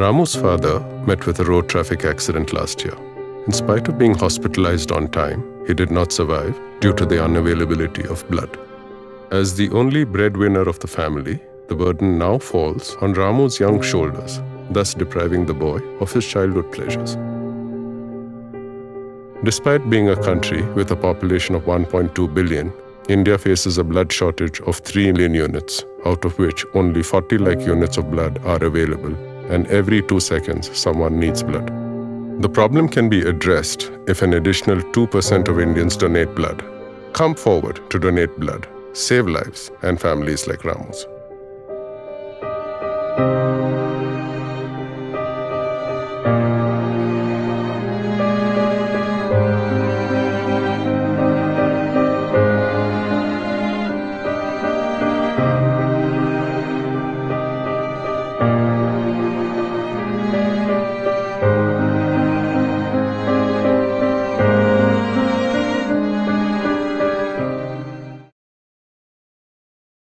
Ramu's father met with a road traffic accident last year. In spite of being hospitalized on time, he did not survive due to the unavailability of blood. As the only breadwinner of the family, the burden now falls on Ramu's young shoulders, thus depriving the boy of his childhood pleasures. Despite being a country with a population of 1.2 billion, India faces a blood shortage of 3 million units, out of which only 40 lakh units of blood are available and every two seconds someone needs blood. The problem can be addressed if an additional 2% of Indians donate blood. Come forward to donate blood, save lives and families like Ramu's.